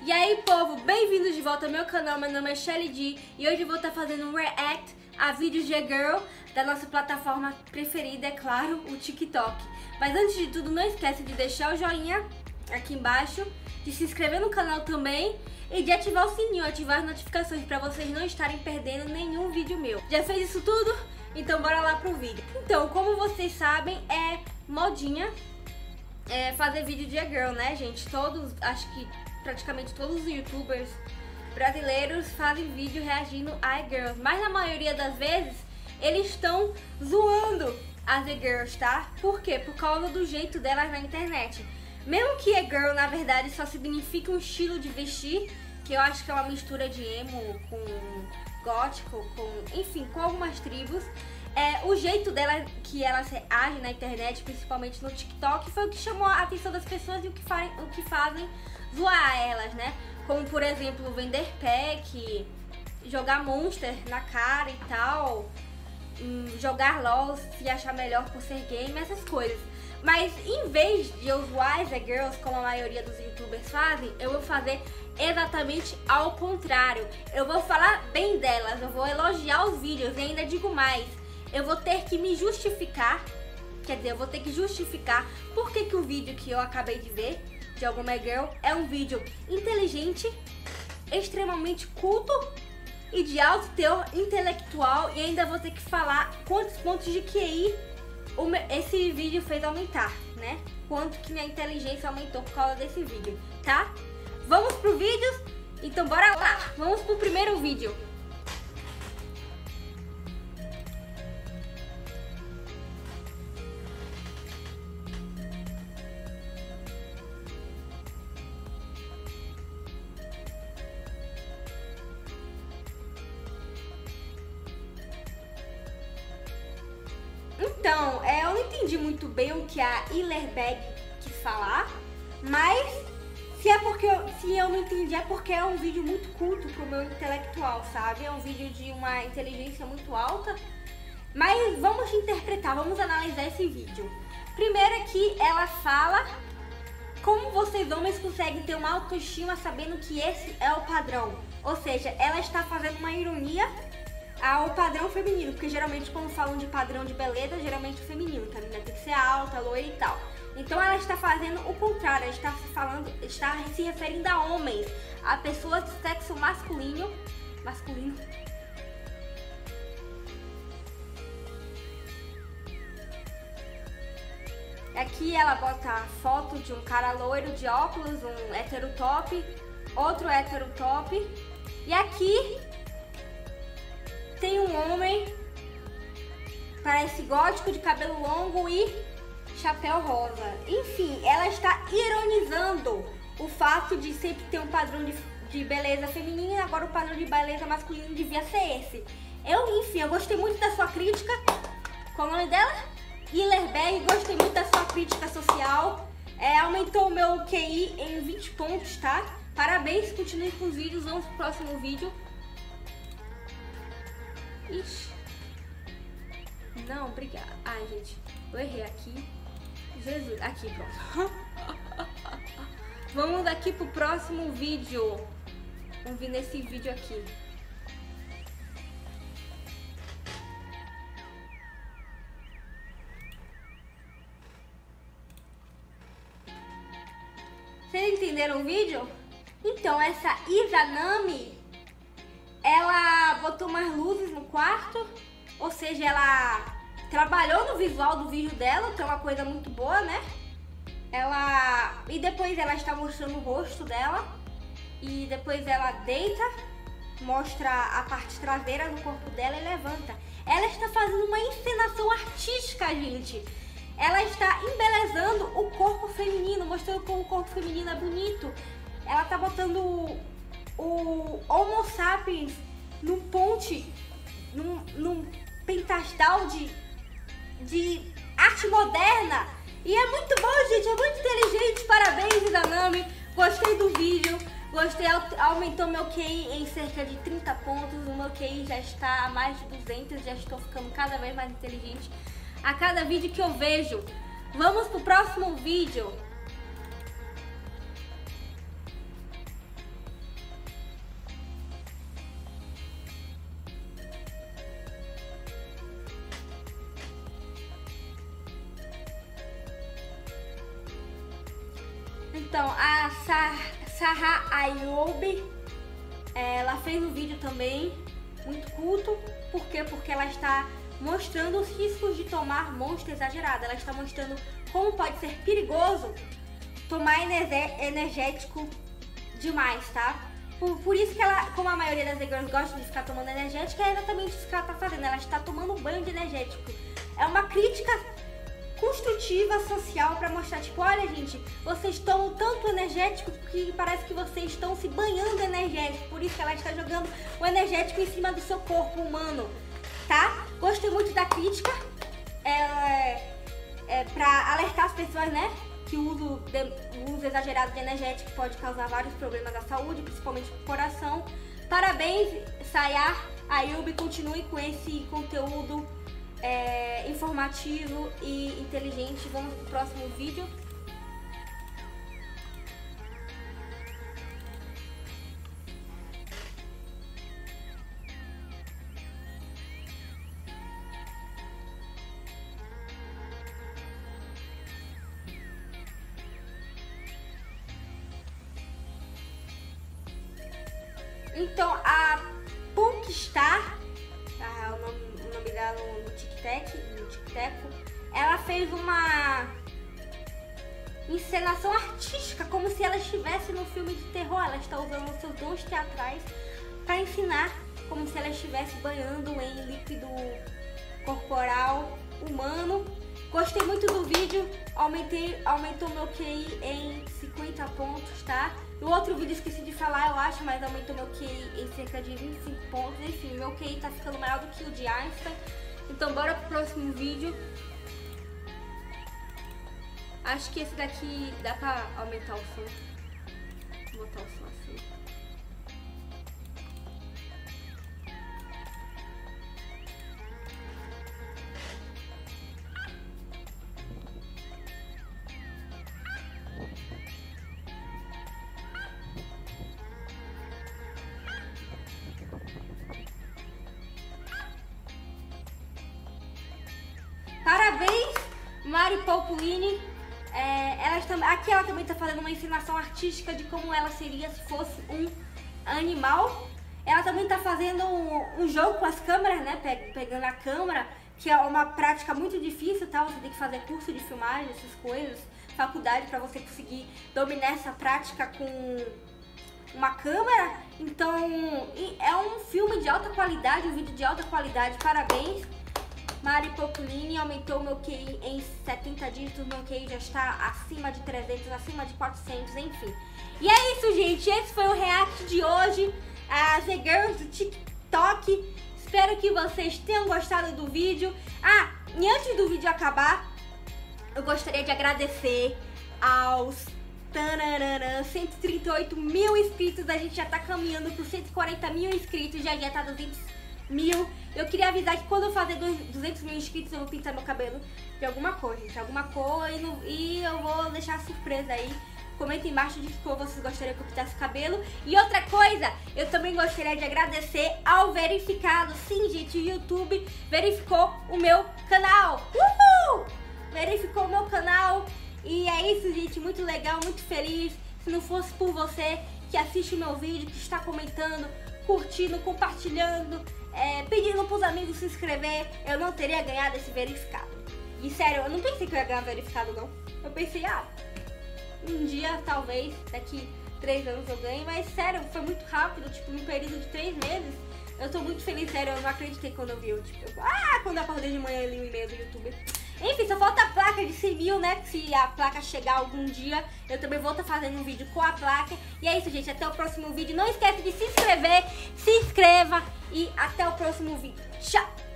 E aí, povo, bem-vindos de volta ao meu canal. Meu nome é Shelly D e hoje eu vou estar fazendo um react a vídeos de girl da nossa plataforma preferida, é claro, o TikTok. Mas antes de tudo, não esquece de deixar o joinha aqui embaixo, de se inscrever no canal também e de ativar o sininho, ativar as notificações para vocês não estarem perdendo nenhum vídeo meu. Já fez isso tudo? Então bora lá pro vídeo. Então, como vocês sabem, é modinha é, fazer vídeo de girl, né, gente? Todos, acho que praticamente todos os youtubers brasileiros fazem vídeo reagindo a girls, mas na maioria das vezes eles estão zoando as girls, tá? Por quê? Por causa do jeito delas na internet. Mesmo que a girl na verdade só significa um estilo de vestir, que eu acho que é uma mistura de emo com gótico, com, enfim, com algumas tribos. É, o jeito dela que ela age na internet, principalmente no TikTok, foi o que chamou a atenção das pessoas e o que, fa o que fazem zoar elas, né? Como, por exemplo, vender pack, jogar monster na cara e tal, hum, jogar LOL se achar melhor por ser game, essas coisas. Mas em vez de eu zoar as girls, como a maioria dos youtubers fazem, eu vou fazer exatamente ao contrário. Eu vou falar bem delas, eu vou elogiar os vídeos e ainda digo mais, eu vou ter que me justificar, quer dizer, eu vou ter que justificar por que, que o vídeo que eu acabei de ver de alguma girl é um vídeo inteligente, extremamente culto e de alto teor intelectual e ainda vou ter que falar quantos pontos de QI esse vídeo fez aumentar, né? Quanto que minha inteligência aumentou por causa desse vídeo, tá? Vamos pro vídeo? Então bora lá! Vamos pro primeiro vídeo. Então, é, eu não entendi muito bem o que a Hillerberg quis falar, mas se é porque eu, se eu não entendi é porque é um vídeo muito culto pro meu intelectual, sabe? É um vídeo de uma inteligência muito alta. Mas vamos interpretar, vamos analisar esse vídeo. Primeiro aqui ela fala como vocês homens conseguem ter uma autoestima sabendo que esse é o padrão. Ou seja, ela está fazendo uma ironia ao padrão feminino, porque geralmente quando falam de padrão de beleza, geralmente é feminino, tá? A menina tem que ser alta, loira e tal. Então ela está fazendo o contrário, ela está falando, está se referindo a homens, a pessoas de sexo masculino, masculino. Aqui ela bota a foto de um cara loiro de óculos, um hétero top, outro hétero top. E aqui parece gótico, de cabelo longo e chapéu rosa. Enfim, ela está ironizando o fato de sempre ter um padrão de, de beleza feminina, agora o padrão de beleza masculino devia ser esse. Eu, enfim, eu gostei muito da sua crítica. Qual o nome dela? Hillerberg, gostei muito da sua crítica social. É, aumentou o meu QI em 20 pontos, tá? Parabéns, continue com os vídeos, vamos pro próximo vídeo. Ixi. Obrigada. Ai, gente, eu errei aqui. Jesus, aqui, pronto. Vamos aqui pro próximo vídeo. Vamos vir nesse vídeo aqui. Vocês entenderam o vídeo? Então, essa Izanami ela botou mais luzes no quarto, ou seja, ela trabalhou no visual do vídeo dela, que é uma coisa muito boa, né? Ela e depois ela está mostrando o rosto dela e depois ela deita, mostra a parte traseira do corpo dela e levanta. Ela está fazendo uma encenação artística, gente. Ela está embelezando o corpo feminino, mostrando como o corpo feminino é bonito. Ela está botando o Homo sapiens num ponte, num, num pentastal de, de arte moderna. E é muito bom, gente, é muito inteligente. Parabéns, Idanami. Gostei do vídeo. Gostei, aumentou meu QI em cerca de 30 pontos. O meu QI já está a mais de 200. Já estou ficando cada vez mais inteligente a cada vídeo que eu vejo. Vamos pro próximo vídeo. Então, a Sarah Ayoub, ela fez um vídeo também, muito culto. Por quê? Porque ela está mostrando os riscos de tomar monstro exagerado. Ela está mostrando como pode ser perigoso tomar energético demais, tá? Por, por, isso que ela, como a maioria das girls gosta de ficar tomando energético, é exatamente isso que ela tá fazendo. Ela está tomando banho de energético. É uma crítica construtiva social para mostrar, tipo, olha gente, vocês tomam tanto energético que parece que vocês estão se banhando energético. Por isso que ela está jogando o energético em cima do seu corpo humano, tá? Gostei muito da crítica. É, é para alertar as pessoas, né? que o uso, de, o uso exagerado de energético pode causar vários problemas à saúde, principalmente para o coração. Parabéns, Sayar Ayub, continue com esse conteúdo é, informativo e inteligente. Vamos para o próximo vídeo. Então, a nome, o nome dela no TikTok, no TikTok, ela fez uma encenação artística, como se ela estivesse no filme de terror. Ela está usando seus dons teatrais para ensinar como se ela estivesse banhando em líquido corporal humano. Gostei muito do vídeo, aumentei, aumentou meu QI em 50 pontos, tá? No outro vídeo esqueci de falar, eu acho, mas aumentou meu QI em cerca de 25 pontos. Enfim, meu QI tá ficando maior do que o de Einstein. Então bora pro próximo vídeo. Acho que esse daqui dá pra aumentar o som. Vou botar o som assim. Mari Populini. É, ela, aqui ela também está fazendo uma ensinação artística de como ela seria se fosse um animal. Ela também está fazendo um, um, jogo com as câmeras, né? Pegando a câmera, que é uma prática muito difícil, tá? Você tem que fazer curso de filmagem, essas coisas, faculdade para você conseguir dominar essa prática com uma câmera. Então, é um filme de alta qualidade, um vídeo de alta qualidade. Parabéns. Mari Popolini aumentou meu QI em 70 dígitos, meu QI já está acima de 300, acima de 400, enfim. E é isso, gente. Esse foi o react de hoje. As Girls do TikTok. Espero que vocês tenham gostado do vídeo. Ah, e antes do vídeo acabar, eu gostaria de agradecer aos Tananana, 138 mil inscritos. A gente já tá caminhando para 140 mil inscritos. Já já tá 200 mil. Eu queria avisar que quando eu fazer 200 mil inscritos, eu vou pintar meu cabelo de alguma cor, gente. Alguma cor e, no, e eu vou deixar surpresa aí. Comenta embaixo de que cor vocês gostariam que eu pintasse o cabelo. E outra coisa, eu também gostaria de agradecer ao verificado. Sim, gente, o YouTube verificou o meu canal. Uhul! Verificou o meu canal. E é isso, gente. Muito legal, muito feliz. Se não fosse por você que assiste o meu vídeo, que está comentando, curtindo, compartilhando, é, pedindo pros amigos se inscrever, eu não teria ganhado esse verificado. E sério, eu não pensei que eu ia ganhar verificado não. Eu pensei, ah, um dia, talvez, daqui três anos eu ganhe, mas sério, foi muito rápido, tipo, num período de três meses. Eu tô muito feliz, sério, eu não acreditei quando eu vi, eu, tipo, eu, ah, quando eu acordei de manhã ali o e-mail do YouTube. Enfim, só falta a placa de 100 mil, né? Se a placa chegar algum dia, eu também vou estar tá fazendo um vídeo com a placa. E é isso, gente. Até o próximo vídeo. Não esquece de se inscrever, se inscreva e até o próximo vídeo. Tchau!